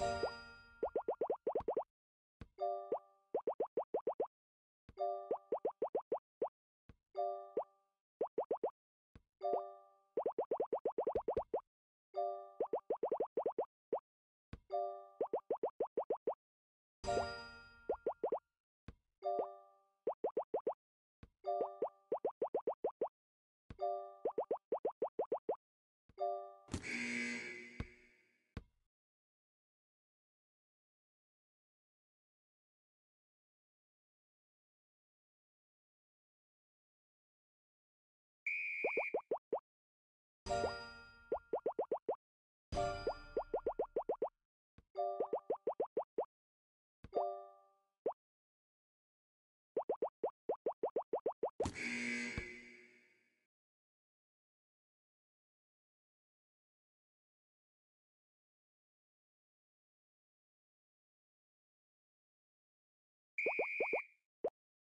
you